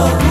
Lord.